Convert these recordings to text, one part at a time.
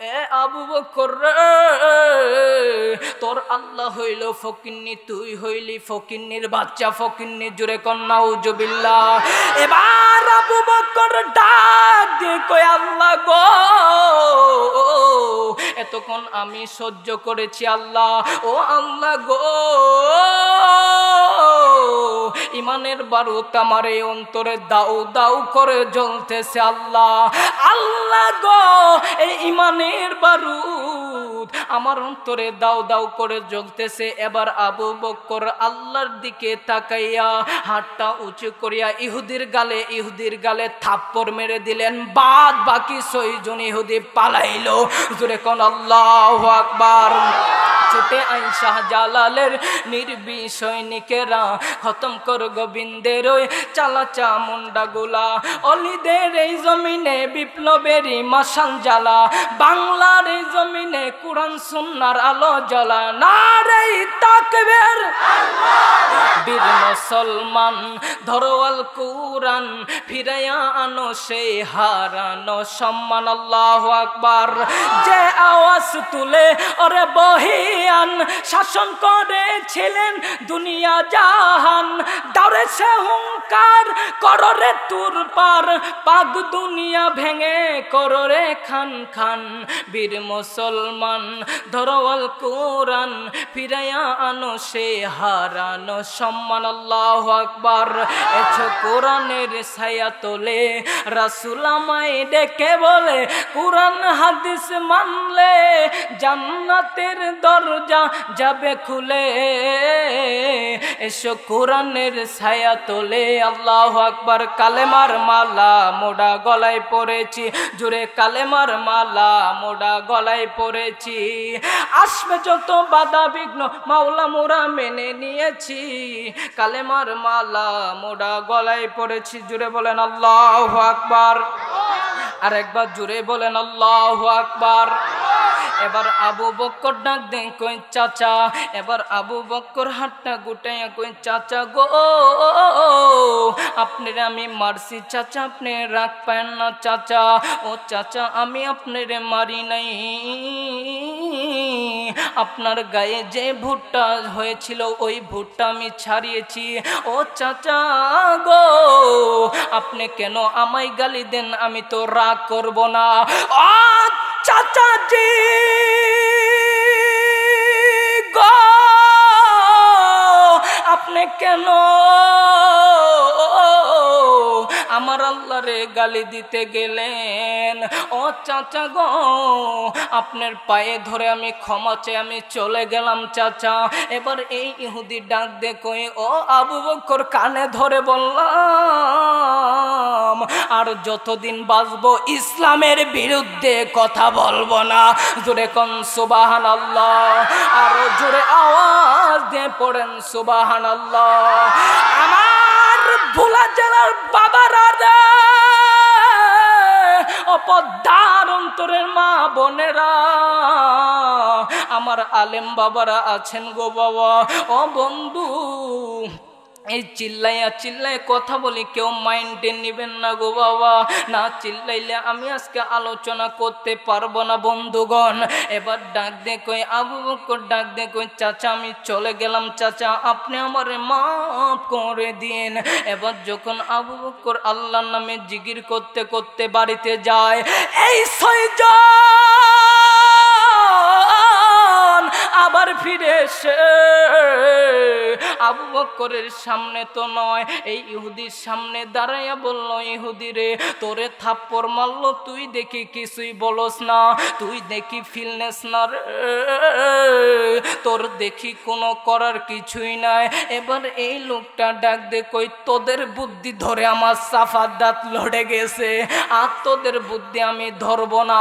এ আবু বকর তোর আল্লাহ হইল ফকিন্নি, তুই হইলি ফকিন্নির বাচ্চা, ফকিন্নি জুড়ে কন্যা উজবিল্লা এবার আবু বকর ডাক কই আল্লাহ গো, এতক্ষণ আমি সহ্য করেছি আল্লাহ। ও আল্লাহ গো ইমানের বারুদ আমার অন্তরে দাউ দাউ করে জ্বলতেছে আল্লাহ। আল্লাহ গো এই ইমানের বারুদ আমার অন্তরে দাউ দাউ করে জ্বলতেছে। এবার আবু বকর আল্লাহর দিকে তাকাইয়া হাতটা উঁচু করিয়া ইহুদির গালে ইহুদির গালে থাপ্পড় মেরে দিলেন। বাদ বাকি ছয়জন ইহুদি পালাইলো। জুড়ে কোন আল্লাহ আকবার। ছুটে আই শাহজালালের নির্বি সৈনিকেরা খতম কর গোবিন্দের ওই চালা চামুন্ডা গুলা। অলিদের এই জমিনে বিপ্লবেরই মাসান জ্বালা। বাংলার এই জমিনে কোরআন, সুন্নার আলো জ্বলা, নারে তাকবের। বীর মুসলমান ধরোয়াল কুরান ফিরাইয়া আনো সেই হারানো সম্মান, আল্লাহ আকবার। যে আওয়াজ তুলে, ওরে বহিয়ান, শাসন করেছিলেন দুনিয়া জাহান। দারে সে হুঙ্কার কররে তুর পার পাগ দুনিয়া ভেঙে, কররে খান খান। বীর মুসলমান ধরোয়াল কোরআন ফিরাইয়া আনো, সে হারানো সম্মান আল্লাহ আকবার। এছো কোরআনের ছায়া তোলে, রাসুল আমায় ডেকে বলে, কোরআন হাদিস মানলে জান্নাতের দরজা যাবে খুলে। এসো কোরআনের ছায়া তোলে, আল্লাহ আকবার, কালেমার মালা মোডা গলায় পড়েছি জুড়ে কালেমার মালা মোডা গলায় পড়েছি আসবে যত বাধা বিঘ্ন মাওলা মোরা মেনে নিয়েছি। কালেমার মালা মোডা গলায় পড়েছি। জুড়ে বলেন আল্লাহ আকবার। আর একবার জুড়ে বলেন আল্লাহ আকবার। এবার আবু বক্কর ডাক দেন, কই চাচা? এবার আবু বক্কর হাতটা গুটাইয়া কই, চাচা গো, আপনার আমি মারছি, চাচা আপনি রাগ পায় না, চাচা। ও চাচা, আমি আপনার মারি নাই। আপনার গায়ে যে ভুট্টা হয়েছিল, ওই ভুট্টা আমি ছাড়িয়েছি। ও চাচা গো, আপনি কেন আমায় গালি দেন? আমি তো রাগ করব না। চাচাজি গো আপনি কেন আমার আল্লাহরে গালি দিতে গেলেন। ও চাচা গো, আপনার পায়ে ধরে আমি ক্ষমা চেয়ে আমি চলে গেলাম, চাচা। এবার এই ইহুদি ডাক দে কই ও আবু বকর কানে ধরে বললাম, আর যতদিন বাঁচবো ইসলামের বিরুদ্ধে কথা বলব না। জোরে কন সুবাহান আল্লাহ আরও জোরে আওয়াজ দিয়ে পড়েন সুবাহান আল্লাহ আমার ভোলা জেলার বাবা রাজা। অপদার অন্তরের মা বোনেরা। আমার আলেম বাবারা আছেন গো বাবা। ও বন্ধু এই চিল্লাইয়া চিল্লাই কথা বলি, কেউ মাইন্ডে নিবেন না গো বাবা। না চিল্লাইলে আমি আজকে আলোচনা করতে পারব না, বন্ধুগণ। এবার ডাক দে কই, আবু বকর, ডাক দে কই, চাচা, আমি চলে গেলাম, চাচা, আপনি আমার মাফ করে দিন। এবার যখন আবু বকর আল্লাহর নামে জিগির করতে করতে বাড়িতে যায়, এই ছয়জন আবার ফিরে এসে, আবু বকরের সামনে তো নয়, এই ইহুদির সামনে দাঁড়াইয়া বলল, ইহুদি রে, তোরে থাপ্পড় মারলো, তুই দেখি কিছুই বলস না, তুই দেখি ফিলনেস না রে, তোর দেখি কোনো করার কিছুই নাই, এবার এই লোকটা ডাক দে, কই তোদের বুদ্ধি ধরে আমার সাফার দাঁত লড়ে গেছে, আর তোদের বুদ্ধি আমি ধরবো না,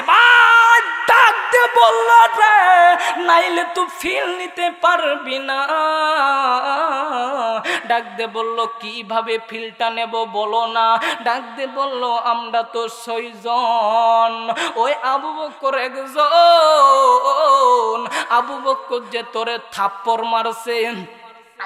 এবার ডাক দে বলল রে, নাইলে তু ফিল নিতে পারবি না। ডাক দে বলল, কীভাবে ফিলটা নেব বলো না? ডাক দে বলল, আমরা তো সৈজন ওই আবু বকর একজন। আবু বকর যে তোরে থাপ্পর মারছে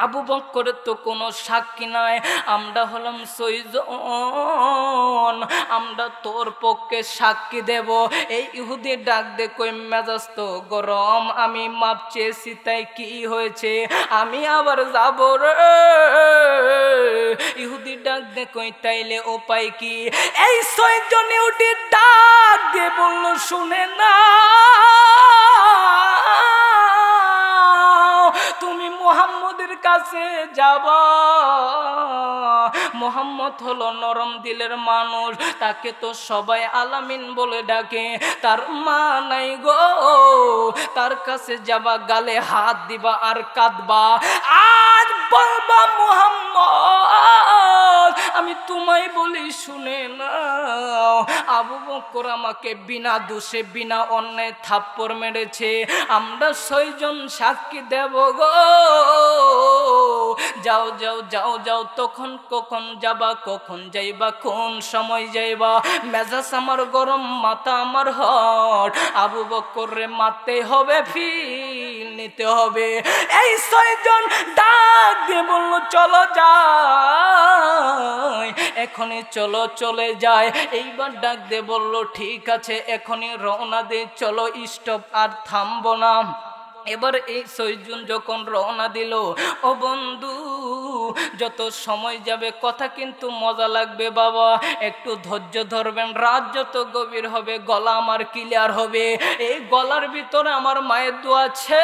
আবু বক্করের তো কোনো সাক্ষী নাই। আমরা হলাম সৈজন, আমরা তোর পক্ষে সাক্ষী দেব। এই ইহুদি ডাক দে কই মেজাজ তো গরম। আমি মাপ চেয়েছি, তাই কি হয়েছে? আমি আবার যাব রে। ইহুদি ডাক দে কই তাইলে উপায় কি? এই ছয়জন ইহুদি ডাক দিয়ে বলল, শুনে না। তুমি মোহাম্মদের কাছে যাবা। মোহাম্মদ হলো নরম দিলের মানুষ, তাকে তো সবাই আলামিন বলে ডাকে। তার মা নাই গো, তার কাছে যাবা, গালে হাত দিবা আর কাঁদবা। আজ বলবা মোহাম্মদ তোমায় বলি শুনে নাও। আবু বকর আমাকে বিনা দোষে, বিনা অন্যায় থাপ্পড় মেরেছে। আমরা ছয়জন সাক্ষী দেব গো। যাও যাও যাও যাও, তখন কখন যাবা, কখন যাইবা, কোন সময় যাইবা? মেজাজ আমার গরম, মাথা আমার হট। আবু বকরে মারতে হবে ফিল। নিতে হবে। এই ছয়জন ডাক দিয়ে বলল, চলো যাই। এখনই চলো, চলে যায় এইবার ডাক দিয়ে বলল, ঠিক আছে, এখনই রওনা দিয়ে চলো স্টপ আর থামবো না। এবার এই সৈজুন যখন রওনা দিল, ও বন্ধু, যত সময় যাবে, কথা কিন্তু মজা লাগবে বাবা। একটু ধৈর্য ধরবেন, রাত যত গভীর হবে, গলা আমার ক্লিয়ার হবে। এই গলার ভিতরে আমার মায়ের দু আছে।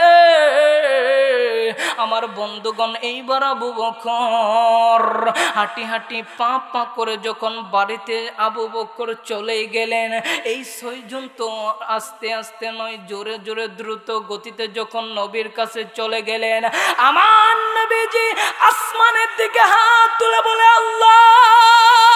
আমার বন্ধুগণ, এইবার আবু বকর হাঁটি হাঁটি পা পা করে যখন বাড়িতে আবু বকর চলে গেলেন, এই ছয়জন তো আস্তে আস্তে নয়, জোরে জোরে দ্রুত গতিতে যখন নবীর কাছে চলে গেলেন আমার নবীজি আসমানের দিকে হাত তুলে বলে আল্লাহ!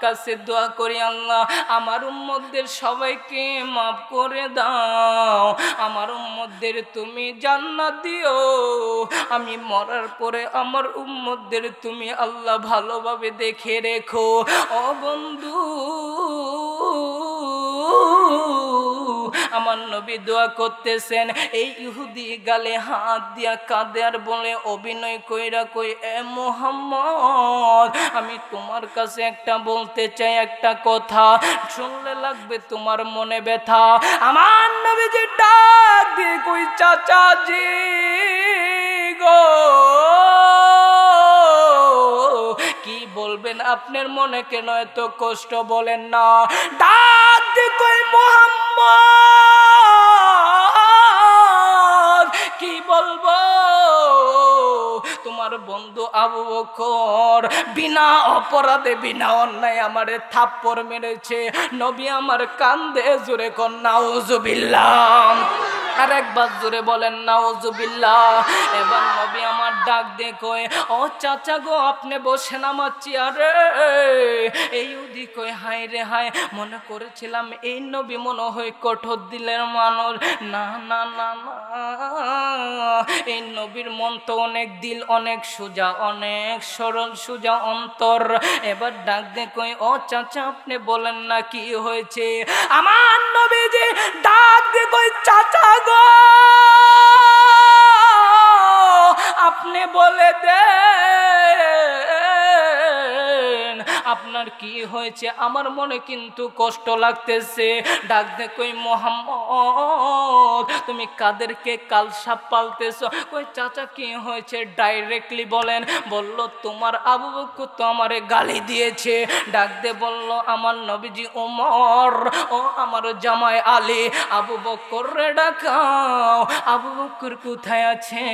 কাছে দোয়া করি, আল্লাহ, আমার উম্মদের সবাইকে মাফ করে দাও। আমার উম্মদের তুমি জান্না দিও। আমি মরার পরে আমার উম্মদের তুমি আল্লাহ ভালোভাবে দেখে রেখো। ও বন্ধু আমার নবী দোয়া করতেছেন, এই ইহুদি গালে হাত দিয়া কাঁদে আর বলে, অভিনয় কইরা কই, এ মোহাম্মদ, আমি তোমার কাছে একটা বলতে চাই, একটা কথা, শুনলে লাগবে তোমার মনে ব্যথা। আমার নবী যে ডাক দিয়ে কই, চাচাজি গো, কি বলবেন আপনার মনে কেন এত কষ্ট বলেন না? ডাক দিয়ে কই, মোহাম্মদ বন্ধু আবু বকর, বিনা অপরাধে, বিনা অন্যায় আমার থাপ্পড় মেরেছে। নবী আমার কান্দে জুড়ে কন্যা উজুবিল্লাহ আর একবার জোরে বলেন, নাউজুবিল্লাহ। এবার নবী আমার ডাক দিয়ে কয়, ও চাচা গো, আপনি বসেন আমার চেয়ারে। এই উদি কয় হাই রে হাই মনে করেছিলাম এই নবী মনে হয় কঠোর দিলের মানুষ। না না না এই নবীর মন তো অনেক দিল, অনেক সোজা, অনেক সরল, সোজা অন্তর। এবার ডাক দিয়ে কই ও চাচা, আপনি বলেন না কি হয়েছে? আমার নবী যে ডাক দিয়ে কই চাচা গো। আপনি বলে দেন আপনার কি হয়েছে? আমার মনে কিন্তু কষ্ট লাগতেছে। ডাক কই, মোহাম্মদ, তুমি কাদেরকে কাল সাপ পালতেছ? কই, চাচা, কি হয়েছে? ডাইরেক্টলি বলেন। বলল, তোমার আবু বকর তো আমারে গালি দিয়েছে। ডাক দে বলল, আমার নবীজি ওমর, ও আমার জামাই আলী, আবু বকর রে ডাকাও। আবু বকর কোথায় আছে?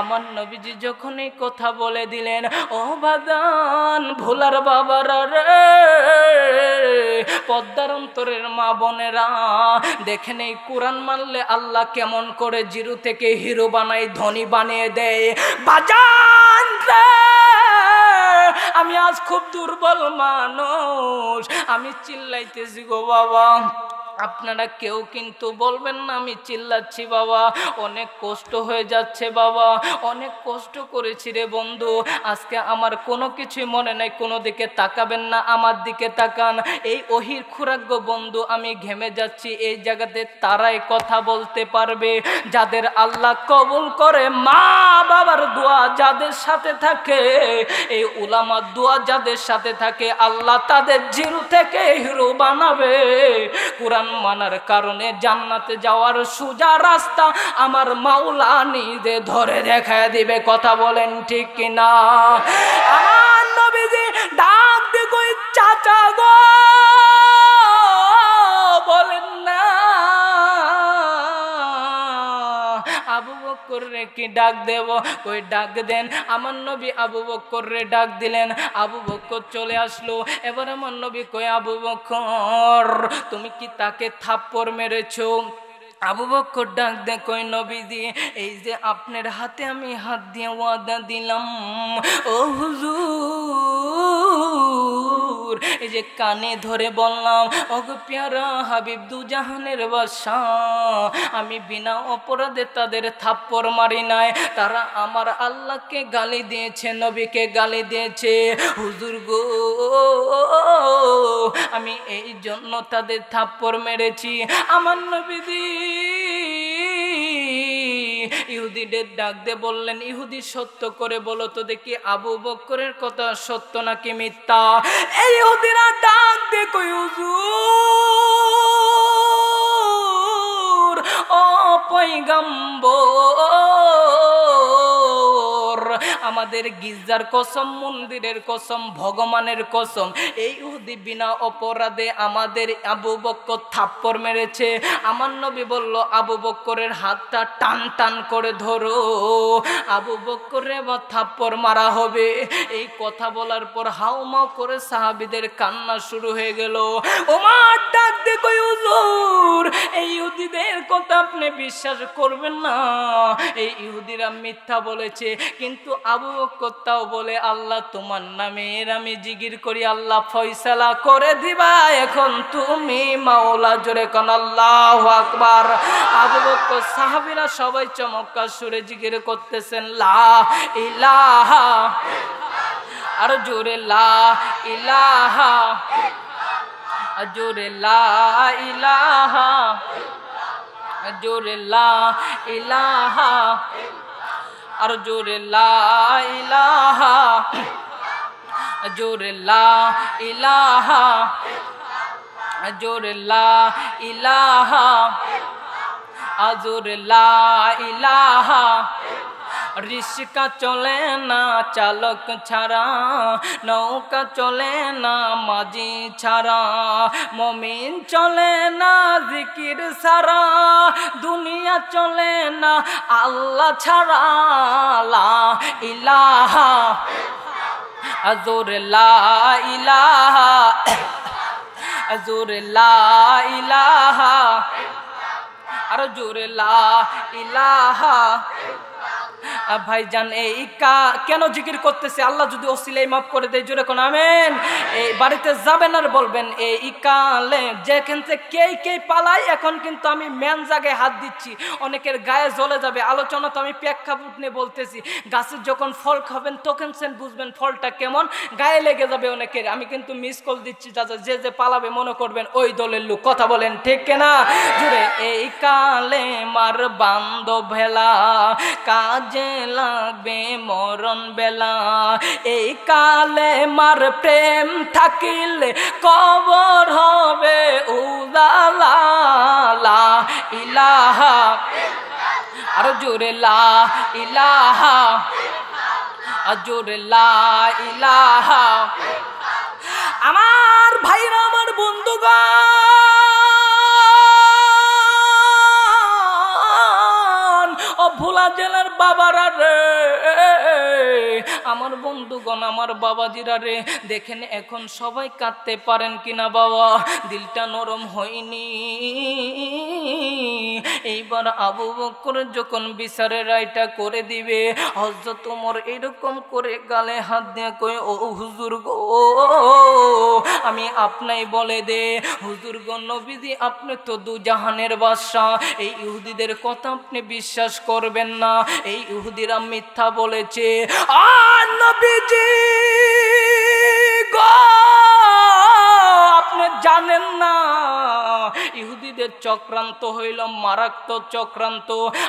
আমার নবীজি যখনই কথা বলে দিলেন, ও বাদান, ভোলার বাবারা রে পদ্মার অন্তরের মা বোনেরা দেখেন এই কোরআন মানলে আল্লাহ কেমন করে জিরু থেকে হিরো বানাই ধনী বানিয়ে দেয়। বাজান আমি আজ খুব দুর্বল মানুষ, আমি চিল্লাইতেছি গো বাবা। আপনারা কেউ কিন্তু বলবেন না, আমি চিল্লাচ্ছি বাবা, অনেক কষ্ট হয়ে যাচ্ছে বাবা, অনেক কষ্ট করেছি রে বন্ধু, আজকে আমার কোনো কিছুই মনে নাই, কোনো দিকে তাকাবেন না, আমার দিকে তাকান। এই অহির খুরাগ্য বন্ধু, আমি ঘেমে যাচ্ছি, এই জায়গাতে তারাই কথা বলতে পারবে। যাদের আল্লাহ কবুল করে মা বাবার দোয়া যাদের সাথে থাকে, এই উলামার দোয়া যাদের সাথে থাকে, আল্লাহ তাদের জিরু থেকে হিরো বানাবে। কোরআন মানার কারণে জান্নাতে যাওয়ার সোজা রাস্তা আমার মাওলা নিজে ধরে দেখা দিবে। কথা বলেন ঠিক কিনা? আমার নবীজি ডাক দেখো কই চাচা গো কি ডাক দেব? কই ডাক দেন? আমার নবী আবু বক্কর রে ডাক দিলেন। আবু বক্কর চলে আসলো। এবার আমার নবী কই আবু বক্কর তুমি কি তাকে থাপ্পড় মেরেছো? আবু বক্কর ডাক কই নবীজি, এই যে আপনার হাতে আমি হাত দিয়ে ওয়াদা দিলাম। ও হুজুর, এই যে কানে ধরে বললাম, ওগো পেয়ারা হাবিব দু জাহানের বাসা, আমি বিনা অপরাধে তাদের থাপ্পড় মারি নাই। তারা আমার আল্লাহকে গালি দিয়েছে, নবীকে গালি দিয়েছে। হুজুর গো আমি এই জন্য তাদের থাপ্পড় মেরেছি। আমার নবীদি ইহুদিদের ডাক দিয়ে বললেন, ইহুদি সত্য করে বলো তো দেখি আবু বক্করের কথা সত্য নাকি মিথ্যা? এই ইহুদিরা ডাক দিয়ে কই হুজুর, ও আমাদের গির্জার কসম, মন্দিরের কসম, ভগবানের কসম। এই উহুদি বিনা অপরাধে আমাদের আবু বক্কর থাপ্পড় মেরেছে। আমার নবী বলল, আবু বক্করের হাতটা টান টান করে ধরো। আবু বক্করে বা থাপ্পড় মারা হবে। এই কথা বলার পর হাও হাউমাউ করে সাহাবিদের কান্না শুরু হয়ে গেল। ওমার ডাক দেখো হুজুর, এই ইহুদিদের কথা আপনি বিশ্বাস করবেন না। এই ইহুদিরা মিথ্যা বলেছে, কিন্তু আবু তাও বলে, আল্লাহ, তোমার নামের আমি জিগির করি, আল্লাহ, ফয়সালা করে দিবা। এখন তুমি মাওলা, জোরে কোন, আল্লাহ আকবার। আবু বক্কর, সাহাবীরা সবাই চমৎকার সুরে জিগির করতেছেন, লা ইলাহা আর জোরে, লা ইলাহা জোরে, লা ইলাহা জোরে, লা ইলাহা আর জোরে লাইলাহা জোরে লাইলাহা জোরে লাইলাহা আজোরে লা রিস্কা চলে না, চালক ছাড়া, নৌকা চলে না, মাঝি ছাড়া। মমিন চলে না, জিকির সারা। দুনিয়া চলে না, আল্লাহ ছাড়া। লা ইলাহা আজোর লা ইলাহা আজোর লা ইলাহা আর জোরে লা ইলাহা ভাইজান এই কা, কেন জিকির করতেছে? আল্লাহ যদি অসিলাই মাফ করে দেয়, জোরে কোন আমেন? এই বাড়িতে যাবেন আর বলবেন এই কালে যেখান থেকে কে কে পালাই, এখন কিন্তু আমি ম্যান জায়গায় হাত দিচ্ছি। অনেকের গায়ে জ্বলে যাবে, আলোচনা তো আমি প্রেক্ষাপট নিয়ে বলতেছি। গাছের যখন ফল খাবেন তখন সেন বুঝবেন ফলটা কেমন, গায়ে লেগে যাবে অনেকের। আমি কিন্তু মিস কল দিচ্ছি চাচা যে যে পালাবে, মনে করবেন, ওই দলের লোক। কথা বলেন, ঠিক কেনা? জুড়ে এই কালে মার বান্ধব ভেলা কাজে লাগবে মরণ বেলা। এই কালে মার প্রেম থাকিলে কবর হবে উদালা ইলাহা আর জোরে লা ইলাহা জোরে লা ইলাহা আমার ভাইরা, আমার বন্ধুগণ ভোলা জেলার বাবারা রে। আমার বন্ধুগণ, আমার বাবাজিরা রে, দেখেন এখন সবাই কাঁদতে পারেন কিনা বাবা? দিলটা নরম হয়নি। এইবার আবু বকর যখন বিচারের রায়টা করে দিবে হজরত তোমার এরকম করে গালে হাত দিয়ে কয়ে, ও হুজুর গো, আমি আপনাই বলে দে। হুজুর গো, নবীজি, আপনি তো দু জাহানের বাদশাহ। এই ইহুদিদের কথা আপনি বিশ্বাস করবেন না। এই ইহুদিরা মিথ্যা বলেছে। আর নবীজি গো আপনি জানেন না। ইহুদিদের চক্রান্ত হইল, মারাত্মক চক্রান্ত।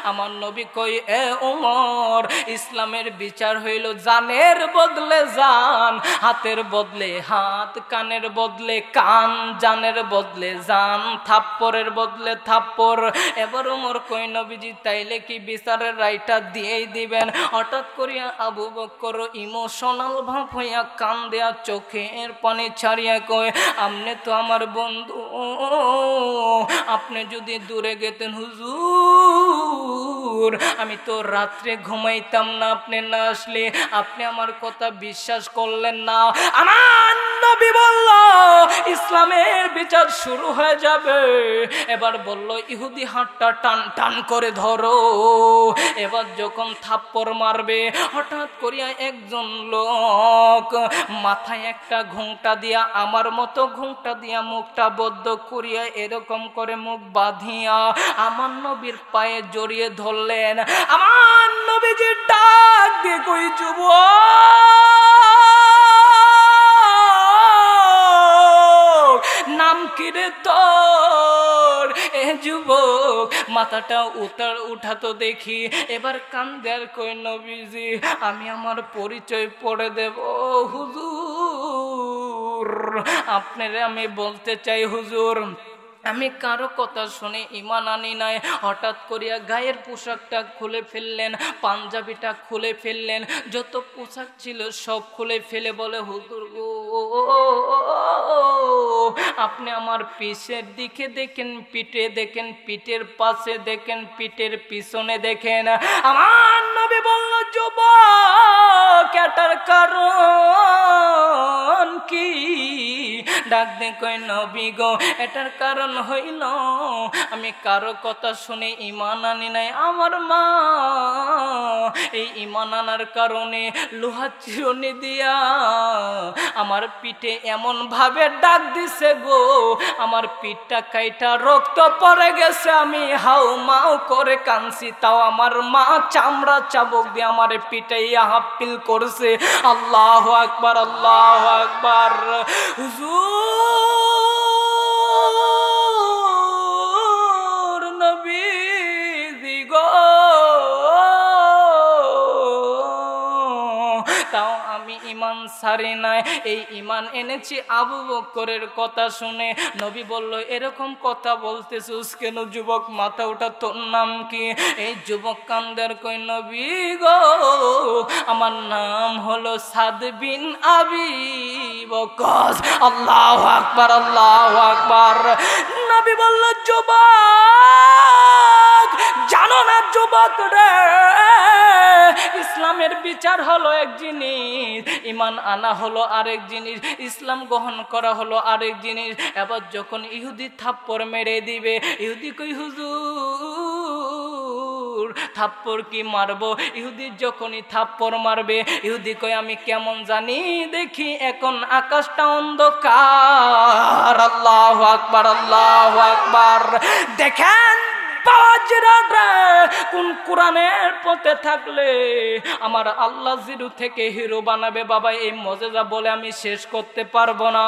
আমার নবী কই এ উমর ইসলামের বিচার হইল জানের বদলে জান, হাতের বদলে হাত, কানের বদলে কান, জানের বদলে জান, থাপ্পরের বদলে থাপ্পর। এবার উমর কই নবীজি, তাইলে কি বিচারের রায়টা দিয়েই দিবেন? হঠাৎ করিয়া আবু বকর ইমোশনাল ভাব হইয়া কান দেয়া চোখের পানি ছাড়িয়া কয় আপনি তো আমার বন্ধু। আপনি যদি দূরে গেতেন, হুজুর, আমি তো রাত্রে ঘুমাইতাম না, আপনি না আসলে। আপনি আমার কথা বিশ্বাস করলেন না। আমার নবী বলল ইসলামের বিচার শুরু হয়ে যাবে। এবার বলল, ইহুদি হাতটা টান টান করে ধরো। এবার যখন থাপ্পড় মারবে, হঠাৎ করিয়া একজন লোক মাথায় একটা ঘুংটা দিয়া, আমার মতো ঘুংটা দিয়া মুখটা বদ্ধ করিয়া এরকম করে মুখ বাঁধিয়া আমার নবীর পায়ে জড়িয়ে ধরলেন। আমার নবীজির ডাক দিয়ে কই যুব নাম কিরে তোর এ যুবক, মাথাটা উতার উঠাতো দেখি। এবার কান্দার কই নবীজি, আমি আমার পরিচয় পড়ে দেব। হুজুর, আপনারে আমি বলতে চাই, হুজুর আমি কারও কথা শুনে ইমান আনি নাই। হঠাৎ করিয়া গায়ের পোশাকটা খুলে ফেললেন, পাঞ্জাবিটা খুলে ফেললেন। যত পোশাক ছিল সব খুলে ফেলে বলে, হুজুর গো, আপনি আমার পিছের দিকে দেখেন, পিঠে দেখেন, পিঠের পাশে দেখেন, পিঠের পিছনে দেখেন। আমার নবী বলল, যুবক এটার কারণ কি? ডাক দে কই গো, এটার কারণ হইল, আমি কারও কথা শুনে ইমান আনি নাই। আমার মা, এই ইমান আনার কারণে লোহা চিরনি দিয়া আমার পিঠে এমন ভাবে ডাক দিছে গো। আমার পিঠটা কাইটা রক্ত পড়ে গেছে, আমি হাউ মাও করে কানছি তাও আমার মা চামড়া চাবক দিয়ে আমার পিঠে হাপিল করছে। আল্লাহ আকবার আল্লাহ আকবার। হুজুর! সারি নাই। এই ইমান এনেছি আবু বকরের কথা শুনে। নবী বলল, এরকম কথা বলতেছিস কেন যুবক, মাথা ওঠা তোর নাম কি? এই যুবক কান্দের কই নবী গো, আমার নাম হলো সাদ বিন আবি বকস আল্লাহ আকবার আল্লাহ আকবার। নবী বলল, যুবক জানো না যুবক রে? ইসলামের বিচার হলো এক জিনিস, ইমান আনা হলো আরেক জিনিস, ইসলাম গ্রহণ করা হলো আরেক জিনিস। এবার যখন ইহুদি থাপ্পড় মেরে দিবে, ইহুদি কই, হুজুর, থাপ্পড় কি মারবো? ইহুদি যখনই থাপ্পড় মারবে, ইহুদি কই, আমি কেমন জানি? দেখি, এখন আকাশটা অন্ধকার। আল্লাহ আকবার আল্লাহ আকবার। দেখেন কোন কোরআনের পথে থাকলে আমার আল্লাহ জিরু থেকে হিরো বানাবে? বাবা, এই মজেজা বলে আমি শেষ করতে পারব না।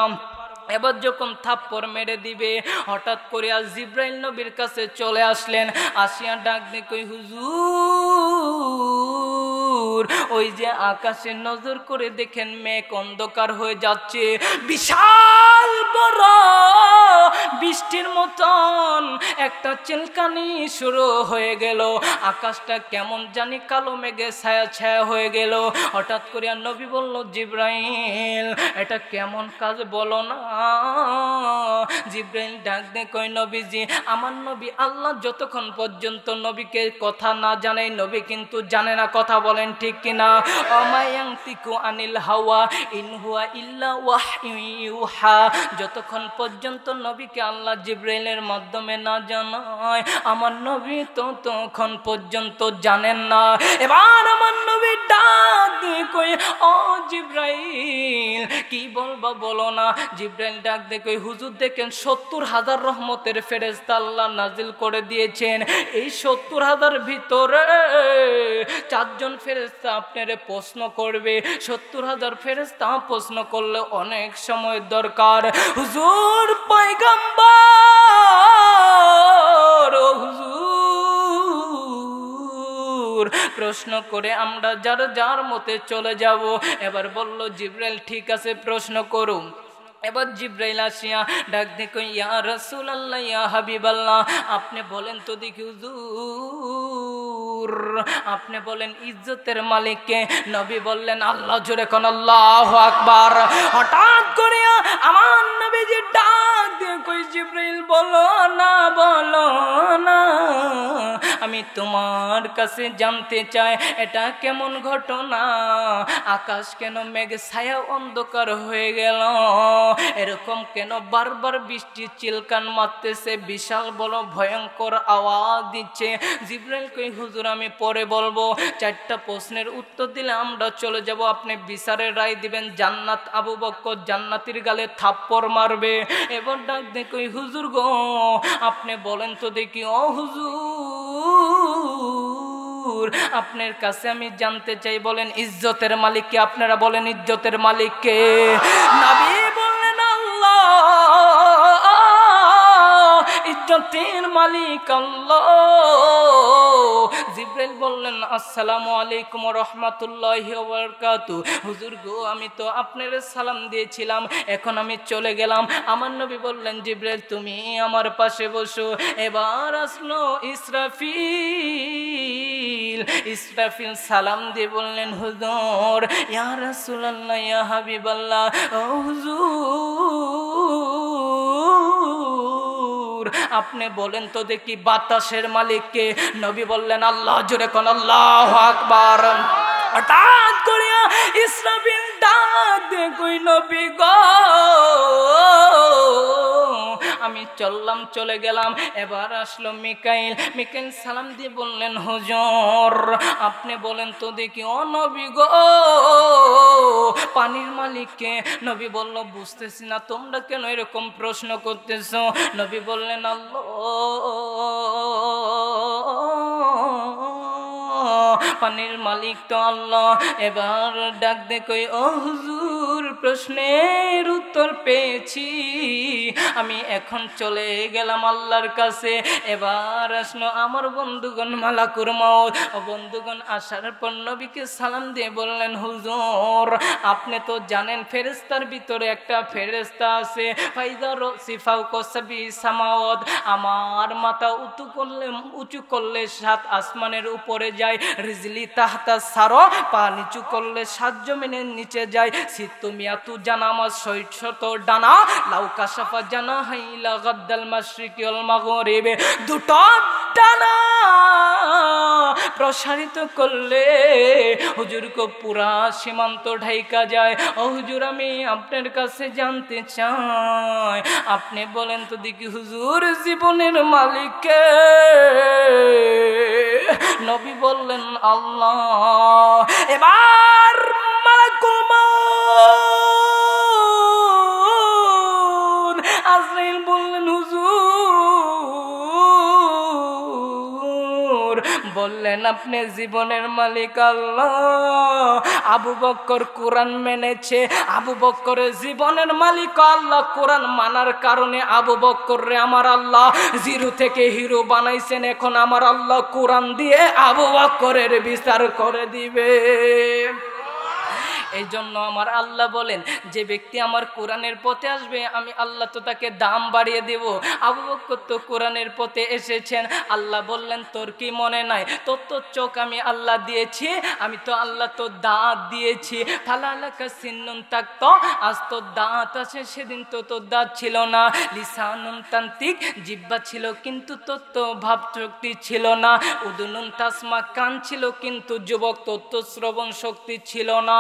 এবার যখন থাপ্পড় মেরে দিবে, হঠাৎ করে আজ জিব্রাইল নবীর কাছে চলে আসলেন। আসিয়া ডাক দিয়ে কই হুজুর, ওই যে আকাশে নজর করে দেখেন মেঘ অন্ধকার হয়ে যাচ্ছে। বিশাল বড় বৃষ্টির মতন একটা চিলকানি শুরু হয়ে গেল। আকাশটা কেমন জানি কালো মেঘে ছায়া ছায়া হয়ে গেল। হঠাৎ করে আর নবী বলল, জিব্রাইল, এটা কেমন কাজ বলো না। জিব্রাইল ডাক দে কই নবীজি, আমার নবী আল্লাহ যতক্ষণ পর্যন্ত নবীকে কথা না জানে, নবী কিন্তু জানে না কথা বলেন ঠিক কিনা। অমায়াংতিকু আনিল হাওয়া, ইন হুয়া ইল্লা ওয়াহইউহা যতক্ষণ পর্যন্ত নবীকে আল্লাহ জিব্রাইলের মাধ্যমে না জানায়, আমার নবী ততক্ষণ পর্যন্ত জানেন না। এবার আমার নবী ডাক ও জিব্রাইল, কি বলবা বলো না? জিব্রাইল ডাক দিয়ে হুজুর দেখেন সত্তর হাজার রহমতের ফেরেস্তা আল্লাহ নাজিল করে দিয়েছেন। এই সত্তর হাজার ভিতরে চারজন ফেরেস্তা আপনারে প্রশ্ন করবে। সত্তর হাজার ফেরেস্তা প্রশ্ন করলে অনেক সময় দরকার। হুজুর পয়গাম্বার, ও হুজুর প্রশ্ন করে আমরা যার যার মতে চলে যাব। এবার বলল, জিব্রাইল, ঠিক আছে, প্রশ্ন করুন এবার জিব্রাইল আসিয়া ডাক দেখো, ইয়া রসুল আল্লাহ ইয়া হাবিব আল্লাহ আপনি বলেন তো দেখি, হুজুর। আপনি বলেন, ইজ্জতের মালিককে। নবী বললেন, আল্লাহ, জোরে কোন আল্লাহ আকবার। হঠাৎ করিয়া আমার নবী যে ডাক দিয়ে কই জিব্রাইল, বলো না বলো না। আমি তোমার কাছে জানতে চাই, এটা কেমন ঘটনা? আকাশ কেন মেঘ ছায়া অন্ধকার হয়ে গেল? এরকম কেন বারবার বৃষ্টি চিলকান মারতেছে? বিশাল বড় ভয়ঙ্কর আওয়াজ দিচ্ছে। জিব্রাইল কই, হুজুর, আমি পরে বলব। চারটা প্রশ্নের উত্তর দিলে আমরা চলে যাব। আপনি বিচারের রায় দিবেন। জান্নাত আবু বক্কর জান্নাতির গালে থাপ্পড় মারবে এবার ডাক দেখই হুজুর গো, আপনি বলেন তো দেখি, ও হুজুর, আপনার কাছে আমি জানতে চাই, বলেন, ইজ্জতের মালিককে, আপনারা বলেন, ইজ্জতের মালিককে। নবী বললেন, আল্লাহ, ইজ্জতের মালিক আল্লাহ। জিব্রাইল বললেন, আসসালামু আলাইকুম রহমাতুল্লাহ বারাকাতু। হুজুর গো, আমি তো আপনার সালাম দিয়েছিলাম, এখন আমি চলে গেলাম। আমার নবী বললেন, জিব্রাইল, তুমি আমার পাশে বসো। এবার আসলো ইসরাফিল। ইসরাফিল সালাম দিয়ে বললেন, হুজুর, ইয়া রাসূলুল্লাহ, ইয়া হাবিবাল্লাহ, ও হুজুর আপনি বলেন তো দেখি বাতাসের মালিককে। নবী বললেন, আল্লাহ, জোরে কোন আল্লাহ আকবার। হঠাৎ করিয়া ইসরাফিল ডাক কই, নবী গো আমি চললাম, চলে গেলাম। এবার আসলো মিকাইল। মিকাইল সালাম দিয়ে বললেন, হজর, আপনি বলেন তো দেখি, ও নবী গো, পানির মালিককে? নবী বলল, বুঝতেছি না, তোমরা কেন এরকম প্রশ্ন করতেছ? নবী বললেন, আল্লাহ পানির মালিক তো আল্লাহ। এবার ডাক দে কই ও হুজুর, প্রশ্নের উত্তর পেয়েছি। আমি এখন চলে গেলাম আল্লাহর কাছে। এবার আসলো আমার বন্ধুগণ মালাকুর মাউত ও বন্ধুগণ আসার পর নবীকে সালাম দিয়ে বললেন, হুজুর, আপনি তো জানেন ফেরেস্তার ভিতরে একটা ফেরেস্তা আছে। ফাইদার সিফাউ কসাবি সামাওয়াত। আমার মাথা উঁচু করলে উঁচু করলে সাত আসমানের উপরে যায়। রিজলি তাহতা সারো পা নিচু করলে সাত জমিনের নিচে যায়। সিতুমিয়া তু জানা, আমার শৈশত ডানা। লাউ কাশাফা জানা, হাইলা গদ্দাল মাশরিকি ওয়াল মাগরিবে। দুটো ডানা প্রসারিত করলে হুজুর কো পুরা সীমান্ত ঢাইকা যায়। ও হুজুর, আমি আপনার কাছে জানতে চাই। আপনি বলেন তো দেখি হুজুর জীবনের মালিককে নবী বললেন আল্লাহ। এবার বললেন, আপনি জীবনের মালিক আল্লাহ। আবু বক্কর কোরআন মেনেছে। আবু বক্করের জীবনের মালিক আল্লাহ। কোরআন মানার কারণে আবু বক্কর রে আমার আল্লাহ জিরো থেকে হিরো বানাইছেন। এখন আমার আল্লাহ কোরআন দিয়ে আবু বক্করের বিচার করে দিবে। এই জন্য আমার আল্লাহ বলেন, যে ব্যক্তি আমার কোরআনের পথে আসবে, আমি আল্লাহ তো তাকে দাম বাড়িয়ে দেব। আবু বক্কর তো কোরআনের পথে এসেছেন। আল্লাহ বললেন, তোর কি মনে নাই? তোর তো চোখ আমি আল্লাহ দিয়েছি, আমি তো আল্লাহ তো দাঁত দিয়েছি। ফালালাকা সিন্নুন থাকতো আজ তোর দাঁত আছে, সেদিন তো তোর দাঁত ছিল না। লিসানুন তান্ত্রিক জিব্বা ছিল, কিন্তু তোর তো ভাব শক্তি ছিল না। উদুনুন তাসমা কান ছিল, কিন্তু যুবক তোর তো শ্রবণ শক্তি ছিল না।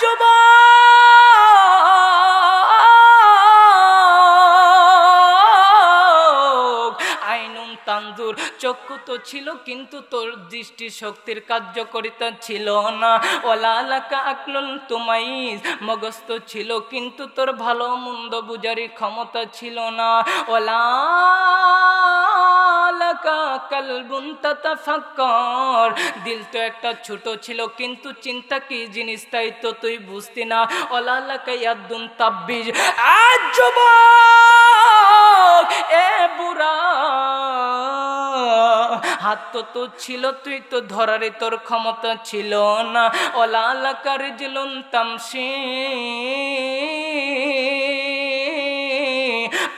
যুব চক্ষু তো ছিল, কিন্তু তোর দৃষ্টি শক্তির কার্যকরিতা ছিল না। ওলালাকা আকলন তোমাইজ, মগজ ছিল, কিন্তু তোর ভালো মন্দ বুঝারি ক্ষমতা ছিল না। ওলা দিল তো একটা ছোট ছিল, কিন্তু চিন্তা কি জিনিস তাই তো তুই বুঝতি না। ওলালাকা ইয়াদুন তাব্বিজ। আজ যুবক, এ বুড়া, হাত তো তো ছিল, তুই তো ধরারে তোর ক্ষমতা ছিল না। ওলালাকার জিলুন তামসি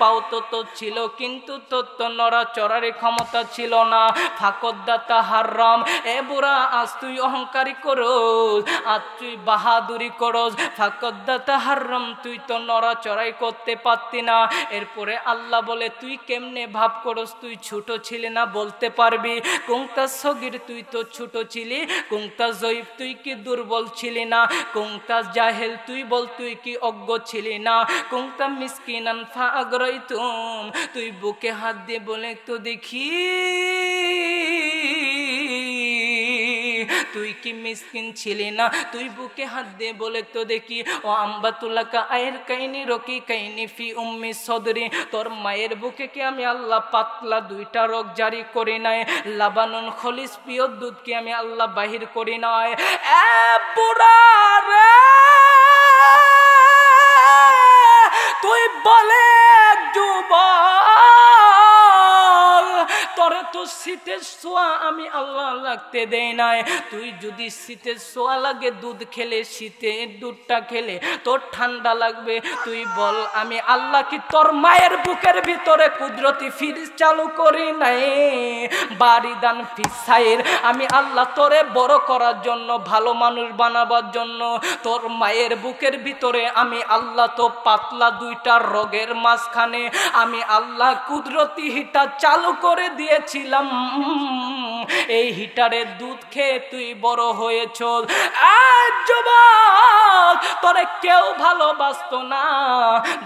পাও তো ছিল, কিন্তু তোর তো নড়া চড়ারে ক্ষমতা ছিল না। ফাকদাতা হারাম, এ বুড়া, আজ তুই অহংকারী করস, আজ তুই বাহাদুরি করস। ফাকদাতা হারাম, তুই তো নড়া চড়াই করতে পারতি না। এরপরে আল্লাহ বলে, তুই কেমনে ভাব করস? তুই ছোট ছিলি না বলতে পারবি। কুংতা সগির তুই তো ছোট ছিলি? কুংতা জয়ীব তুই কি দুর্বল ছিলি না? কুংতা জাহেল তুই বল, তুই কি অজ্ঞ ছিলি না? কুংতা মিসকিনান ফা আগ্রহ তুম তুই বুকে হাত দিয়ে বলে তো দেখি। তুই কি মিসকিন ছিলি না? তুই বুকে হাত দিয়ে বলে তো দেখি। ও আম্বাতুল্লাকা আয়ের কাইনি রকি কাইনি ফি উম্মি সদরি। তোর মায়ের বুকে কি আমি আল্লাহ পাতলা দুইটা রোগ জারি করি নাই? লাবানুন খলিস, পিওর দুধ কি আমি আল্লাহ বাহির করি নাই? এ তুই বলে শীতের সোয়া আমি আল্লাহ লাগতে দেই নাই। তুই যদি শীতের সোয়া লাগে, দুধ খেলে, শীতের দুধটা খেলে, তোর ঠান্ডা লাগবে। তুই বল, আমি আল্লাহ কি তোর মায়ের বুকের ভিতরে কুদরতি ফিরিস চালু করি নাই? বাড়িদান ফিসাইর আমি আল্লাহ তোরে বড় করার জন্য, ভালো মানুষ বানাবার জন্য, তোর মায়ের বুকের ভিতরে আমি আল্লাহ তো পাতলা দুইটা রোগের মাঝখানে, আমি আল্লাহ কুদরতি হিটা চালু করে দিয়েছিলাম। এই হিটারের দুধ খেয়ে তুই বড় হয়েছ। যুবক, তোরে কেউ ভালোবাসতো না।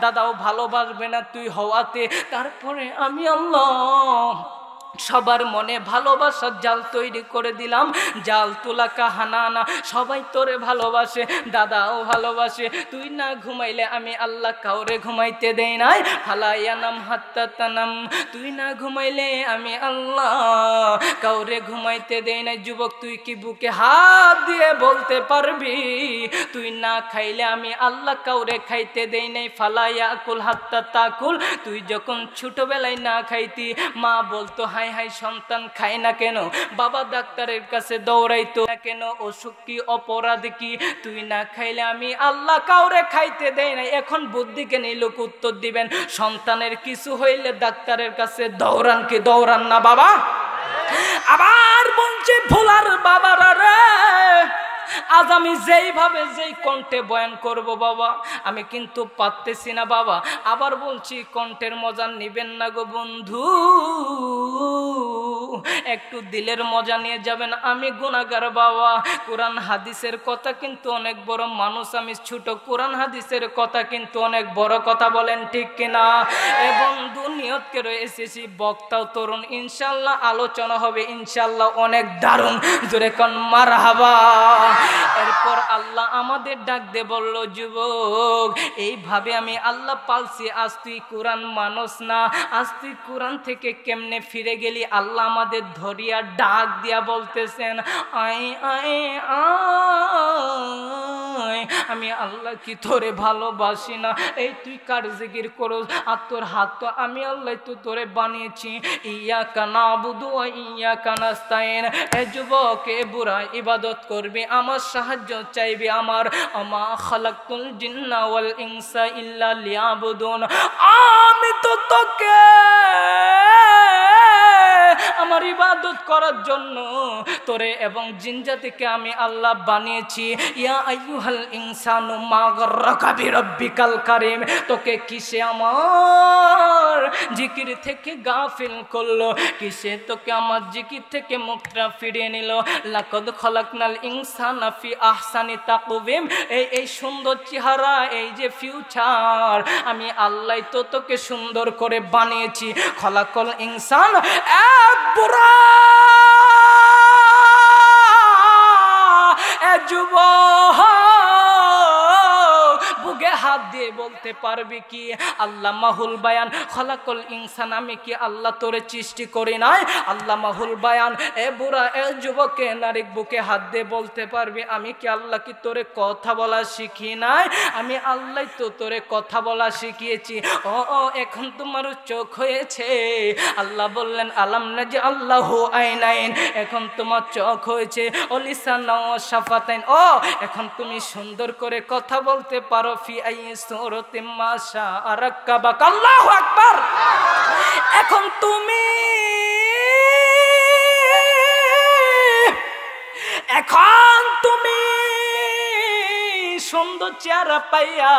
দাদাও ভালোবাসবে না তুই হওয়াতে। তারপরে আমি আল্লাহ সবার মনে ভালোবাসার জাল তৈরি করে দিলাম। জাল তোলা হানানা সবাই তোরে ভালোবাসে, দাদাও ভালোবাসে। তুই না ঘুমাইলে আমি আল্লাহ কাউরে ঘুমাইতে দেই নাই। ফালাইয়ানাম হাত্তাতানাম তুই না ঘুমাইলে আমি আল্লাহ কাউরে ঘুমাইতে দেই নাই। যুবক, তুই কি বুকে হাত দিয়ে বলতে পারবি? তুই না খাইলে আমি আল্লাহ কাউরে খাইতে দেই নাই। ফালাইয়া আকুল হাত্তা তাকুল, তুই যখন ছোটবেলায় না খাইতি, মা বলতো হাই হাই হাই সন্তান খায় না কেন? বাবা ডাক্তারের কাছে দৌড়াইতো, না কেন? অসুখ কি? অপরাধ কি? তুই না খাইলে আমি আল্লাহ কাউরে খাইতে দেয় না এখন বুদ্ধিকে নিয়ে লোক উত্তর দিবেন, সন্তানের কিছু হইলে ডাক্তারের কাছে দৌড়ান কি? দৌড়ান না বাবা। আবার বলছে ভোলার বাবারা রে! আজ আমি যেইভাবে যেই কণ্ঠে বয়ান করব বাবা, আমি কিন্তু পারতেছি না বাবা। আবার বলছি, কণ্ঠের মজা নিবেন না গো বন্ধু। একটু দিলের মজা নিয়ে যাবেন। আমি গুণাগার বাবা। কোরআন হাদিসের কথা কিন্তু অনেক বড় মানুষ। আমি ছোট, কোরআন হাদিসের কথা কিন্তু অনেক বড় কথা বলেন ঠিক কিনা? এবং দুনিয়ত করে এসেছি, বক্তাও তরুণ। ইনশাল্লাহ আলোচনা হবে, ইনশাল্লাহ অনেক দারুণ। জোরে কন মার হাবা এরপর আল্লাহ আমাদের ডাক দে বলল, যুবক, এইভাবে আমি আল্লাহ পালছি। আজ তুই কোরআন মানুষ না। আজ তুই কোরআন থেকে কেমনে ফিরে গেলি? আল্লাহ আমাদের ধরিয়া ডাক দিয়া বলতেছেন আই আই আয়, আমি আল্লাহ কি তোরে ভালোবাসি না। এই তুই কার জিগির করো আর তোর হাত তো আমি আল্লাহ তো তোরে বানিয়েছি। ইয়া কানা বুধু ইয়া কানাস্তাইন এ যুবক, এ বুড়া, ইবাদত করবি, আমার সাহায্য চাইবি, আমার আমা খালাকুল জিন্না ওয়াল ইনসা ইল্লা লিয়াবুদুন। আমি তো তোকে আমার ইবাদত করার জন্য। তোরে এবং জিনজাতিকে আমি আল্লাহ বানিয়েছি। ইয়া আইয়ুহাল ইনসানু মা গাররাকা বিরাব্বিকাল কারীম। তোকে কিসে আমার জিকির থেকে গাফিল করল? কিসে তোকে আমার জিকির থেকে মুখটা ফিরিয়ে নিল? লাকদ খলাকনাল ইনসানা ফি আহসানি তাকওয়িম। এই এই সুন্দর চেহারা, এই যে ফিউচার, আমি আল্লাহ তো তোকে সুন্দর করে বানিয়েছি। খলাকল ইনসান بر ۽ হাত দিয়ে বলতে পারবি কি? আল্লাহ মাহুল বায়ান, খলাকল ইনসান, আমি কি আল্লাহ তোরে সৃষ্টি করি নাই? আল্লাহ মাহুল বায়ান, এ বুড়া, এ যুবকে নারীক বুকে হাত দিয়ে বলতে পারবি, আমি কি আল্লাহ কি তোরে কথা বলা শিখি নাই? আমি আল্লাহ তো তোরে কথা বলা শিখিয়েছি। ও ও, এখন তোমার চোখ হয়েছে। আল্লাহ বললেন, আলাম না যে আল্লাহ আইনাইন, এখন তোমার চোখ হয়েছে। অলিসান সাফাতাইন ও, এখন তুমি সুন্দর করে কথা বলতে পারো, ফি আই সুরতে মাশা আরাক্কাবাক আল্লাহু আকবার। চেহারা পাইয়া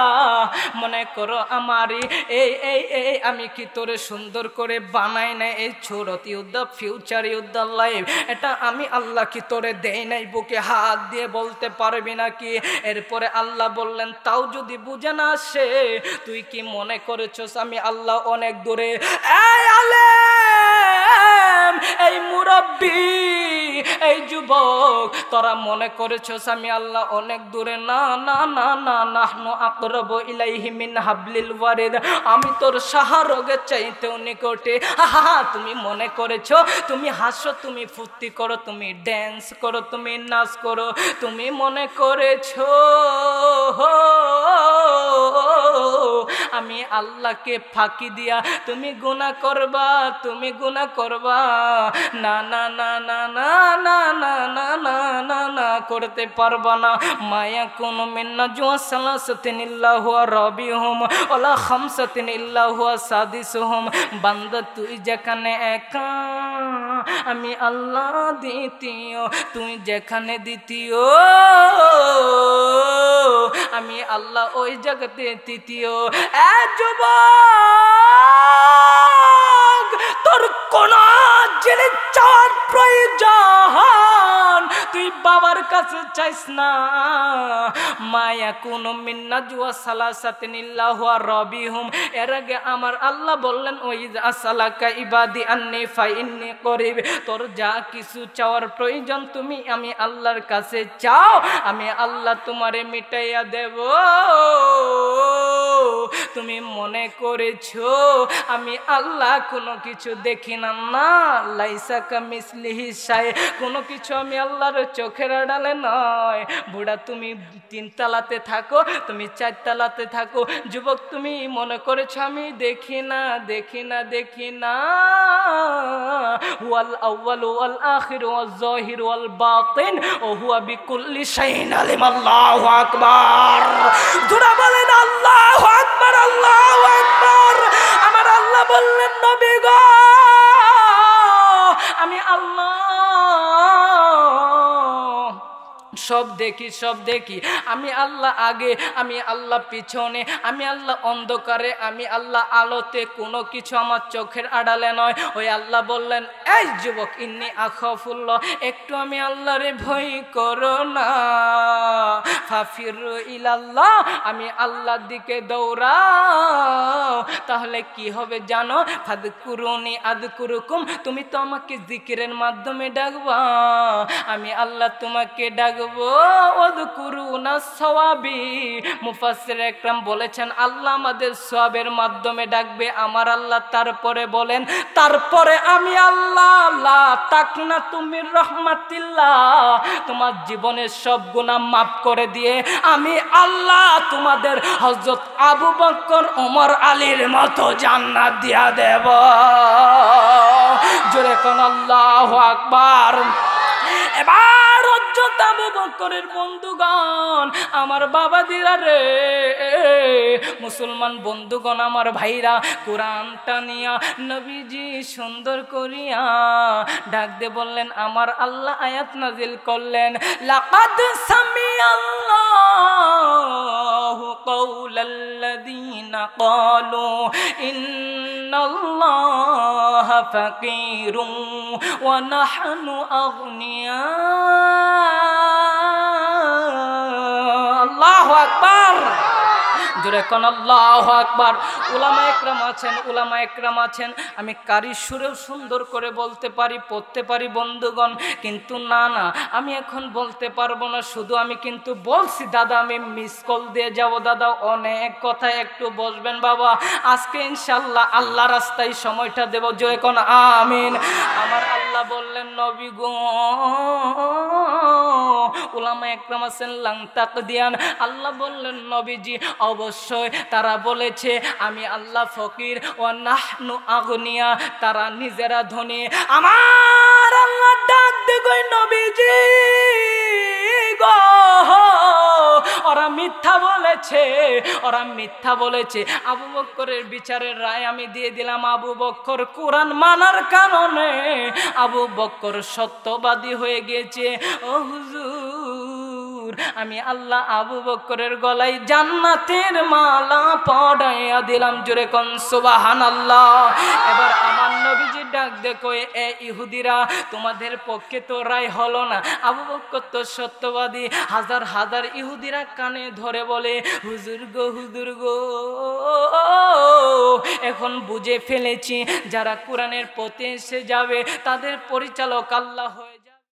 মনে করো আমারই, এই এই এই, আমি কি তোরে সুন্দর করে বানাই নাই? এই ছোরত ইউদ্ধ ফিউচার ইউদ্ধ লাইফ এটা আমি আল্লাহ কি তোরে দেই নাই? বুকে হাত দিয়ে বলতে পারবি নাকি? এরপরে আল্লাহ বললেন, তাও যদি বুঝে না আসে তুই কি মনে করেছস আমি আল্লাহ অনেক দূরে? এই আলেম! এই মুরব্বী, এই যুবক, তোরা মনে করেছস আমি আল্লাহ অনেক দূরে। না না না না, নাহনু আকরব ইলাইহি মিন হাবলিল ওয়ারিদ। আমি তোর সাহারগের চাইতেও নিকটে। হা তুমি মনে করেছ? তুমি হাসো, তুমি ফুর্তি করো, তুমি ড্যান্স করো, তুমি নাচ করো। তুমি মনে করেছ? আমি আল্লাহকে ফাঁকি দিয়া তুমি গুনাহ করবা, তুমি গুনাহ করবা। করতে পারবা না মায়া কোন মিন্না জুয়া ইল্লাহু রাবিহুম ওলা খামসাতিন সাদিস হোম বান্দা তুই যেখানে একা আমি আল্লাহ দ্বিতীয় তুই যেখানে দ্বিতীয়। আমি আল্লাহ ওই জায়গাতে তৃতীয়। এ যুবক, তোর কোন জিনিস চাওয়ার প্রয়োজন? তুই বাবার কাছে চাইস না। মায়া কোন মিন্না জুয়া সালাসাতিন রবি রবিহুম। এর আগে আমার আল্লাহ বললেন, ওই আসালাকা ইবাদি আন্নি ফাইন্নি করিব তোর যা কিছু চাওয়ার প্রয়োজন তুমি আমি আল্লাহর কাছে চাও, আমি আল্লাহ তোমারে মিটাইয়া দেব। তুমি মনে করেছ, আমি আল্লাহ কোনো কিছু দেখি না না লাইসাকা মিসলিহি সাই কোনো কিছু আমি আল্লাহর চোখের আড়ালে নয়। বুড়া, তুমি তিন তালাতে থাকো, তুমি চার তালাতে থাকো। যুবক, তুমি মনে করেছ আমি দেখি না দেখি না দেখি না। ওয়াল আউয়াল ওয়াল আখির ওয়াল জাহির ওয়াল বাতিন, ও হুয়া বিকুল্লি শাইইন আলিম, আল্লাহু আকবার। জোরা বলেন, আল্লাহু আকবার আল্লাহু আকবার। আমার আল্লাহ বললেন, নবী গো, আমি আল্লাহ সব দেখি সব দেখি। আমি আল্লাহ আগে, আমি আল্লাহ পিছনে, আমি আল্লাহ অন্ধকারে, আমি আল্লাহ আলোতে। কোনো কিছু আমার চোখের আড়ালে নয়। ওই আল্লাহ বললেন, এই যুবক, ইন্নি আখফুল্ল একটু আমি আল্লাহরে ভয় করো না। ফাফির ইলাল্লাহ, আমি আল্লাহর দিকে দৌড়াও। তাহলে কি হবে জানো? ফাদ কুরুনি আদ কুরুকুম তুমি তো আমাকে জিকিরের মাধ্যমে ডাকবা। আমি আল্লাহ তোমাকে ডাকবো একরাম বলেছেন, আল্লাহ আমাদের সওয়াবের মাধ্যমে ডাকবে, আমার আল্লাহ তারপরে বলেন, তারপরে আমি আল্লাহ তাকনা তুমি রহমাতিল্লাহ, তোমার জীবনের সব গুনাহ মাফ করে দিয়ে আমি আল্লাহ তোমাদের হযরত আবু বকর, ওমর, আলীর মতো জান্নাত দিয়া দেব। জোরে কোন আল্লাহু আকবার। এবার যত আবু বকরের বন্ধুগণ, আমার বাবা দিরা রে, মুসলমান বন্ধুগণ, আমার ভাইরা কোরআনটা নিয়া নবীজি সুন্দর করিয়া ডাক দিয়ে বললেন, আমার আল্লাহ আয়াত নাজিল করলেন, লাকাদ সামি আল্লাহ কৌলাল্লাযীনা ক্বালু, ইন্নাল্লাহ ফাকীরুন ওয়া নাহনু আগনিয়া আকবার। জোরে কোন আল্লাহ আকবার। উলামা একরাম আছেন, উলামা একরাম আছেন। আমি কারি সুরেও সুন্দর করে বলতে পারি, পড়তে পারি বন্ধুগণ, কিন্তু না না, আমি এখন বলতে পারব না। শুধু আমি কিন্তু বলছি, দাদা, আমি মিস কল দিয়ে যাব, দাদা। অনেক কথা একটু বসবেন, বাবা। আজকে ইনশাল্লাহ আল্লাহ রাস্তায় সময়টা দেব। জয় কোন আমিন। আমার আল্লাহ বললেন, নবী গো দিয়ান। আল্লাহ বললেন, নবীজি, অবশ্যই তারা বলেছে, আমি আল্লাহ ফকির ও নাহনু আগনিয়া, তারা নিজেরা ধনী। আমার আল্লাহ ডাক দেখই নবীজি গো। ওরা মিথ্যা বলেছে, ওরা মিথ্যা বলেছে। আবু বক্করের বিচারের রায় আমি দিয়ে দিলাম, আবু বক্কর কোরআন মানার কারণে। আবু বক্কর সত্যবাদী হয়ে গেছে ও হুজুর আমি আল্লাহ আবু বক্করের গলায় জান্নাতের মালা পড়াইয়া দিলাম, জোরে কোন সুবাহান আল্লাহ এবার আমার নবীজি ডাক দেখো এ ইহুদিরা, তোমাদের পক্ষে তো রায় হলো না। আবু বক্কর তো সত্যবাদী, হাজার হাজার ইহুদিরা কানে ধরে বলে, হুজুর গো হুজুর গো, এখন বুঝে ফেলেছি, যারা কোরআনের পথে এসে যাবে, তাদের পরিচালক আল্লাহ হয়ে